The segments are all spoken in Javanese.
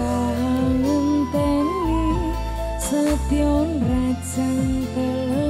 sahang enteni setion rejang telur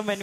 som